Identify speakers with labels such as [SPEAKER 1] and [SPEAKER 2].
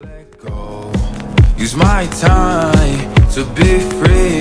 [SPEAKER 1] Let go. Use my time to be free.